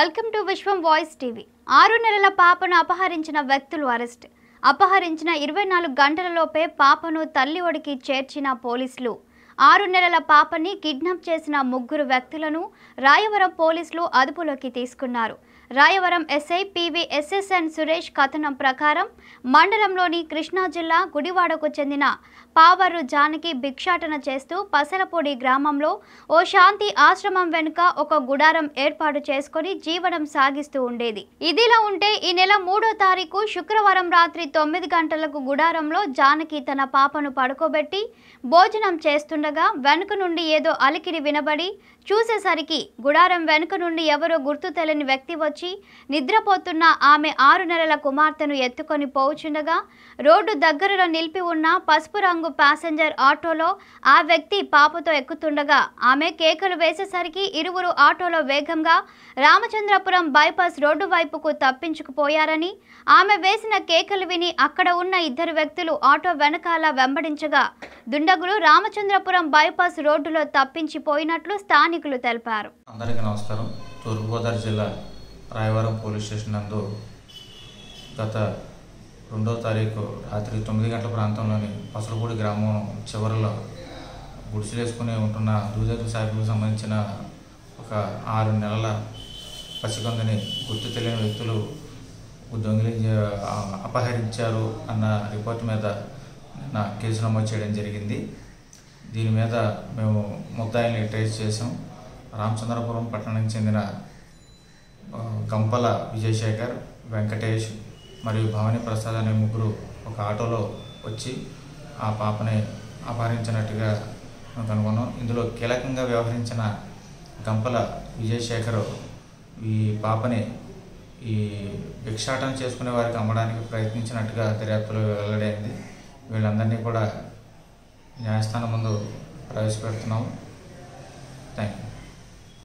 Welcome to Vishwam voice TV. ఆరు నెలల పాపను అపహరించిన వ్యక్తులు అరెస్ట్. అపహరించిన ఇరవై నాలుగు గంటలలోపే పాపను తల్లి ఒడికి చేర్చిన పోలీసులు. ఆరు నెలల పాపని కిడ్నాప్ చేసిన ముగ్గురు వ్యక్తులను రాయవరం పోలీసులు అదుపులోకి తీసుకున్నారు. Rayavaram SI PV SSN Suresh కథనం ప్రకారం మండలంలోని కృష్ణా జిల్లా గుడివాడకు చెందిన పావర్రు జానకి భిక్షాటన చేస్తూ పసలపూడి గ్రామంలో ఓ శాంతి ఆశ్రమం వెనుక ఒక గుడారం ఏర్పాటు చేసుకొని జీవనం సాగిస్తూ ఉండేది. ఇదిలా ఉంటే ఈ నెల మూడో తారీఖు శుక్రవారం రాత్రి తొమ్మిది గంటలకు గుడారంలో జానకి తన పాపను పడుకోబెట్టి భోజనం చేస్తుండగా వెనుక నుండి ఏదో అలికిడి వినబడి చూసేసరికి గుడారం వెనుక నుండి ఎవరో గుర్తు తెలియని వ్యక్తి వచ్చి నిద్రపోతున్న ఆమె ఆరు నెలల కుమార్తెను ఎత్తుకొని పోవుచుండగా రోడ్డు దగ్గరలో నిలిపి ఉన్న పసుపు రంగు ప్యాసింజర్ ఆటోలో ఆ వ్యక్తి పాపతో ఎక్కుతుండగా ఆమె కేకలు వేసేసరికి ఇరువురు ఆటోలో వేగంగా రామచంద్రపురం బైపాస్ రోడ్డు వైపుకు తప్పించుకుపోయారని ఆమె వేసిన కేకలు విని అక్కడ ఉన్న ఇద్దరు వ్యక్తులు ఆటో వెనకాల వెంబడించగా దుండగులు రామచంద్రపురం బైపాస్ రోడ్డులో తప్పించిపోయినట్లు స్థానికులు తెలిపారు. అందరికీ నమస్కారం. తూర్పుగోదావరి జిల్లా రాయవరం పోలీస్ స్టేషన్ నందు గత రెండో తారీఖు రాత్రి తొమ్మిది గంటల ప్రాంతంలోని పసలపూడి గ్రామం చివరిలో గుడిసెలేసుకుని ఉంటున్న దూదేపు సాహిబ్కు సంబంధించిన ఒక ఆరు నెలల పసికందుని గుర్తు తెలియని వ్యక్తులు దొంగిలి అపహరించారు అన్న రిపోర్ట్ మీద నా కేసు నమోదు చేయడం జరిగింది. దీని మీద మేము ముద్దాయిని ట్రేస్ చేసాం రామచంద్రపురం పట్టణానికి చెందిన గంపల విజయశేఖర్ వెంకటేష్ మరియు భవానీ ప్రసాద్ అనే ముగ్గురు ఒక ఆటోలో వచ్చి ఆ పాపని అపహరించినట్టుగా మేము కనుగొన్నాం. ఇందులో కీలకంగా వ్యవహరించిన గంపల విజయశేఖర్ ఈ పాపని ఈ భిక్షాటన చేసుకునే వారికి అమ్మడానికి ప్రయత్నించినట్టుగా దర్యాప్తులో వెల్లడైంది. వీళ్ళందరినీ కూడా న్యాయస్థానం ముందు ప్రవేశపెడుతున్నాము. Thank you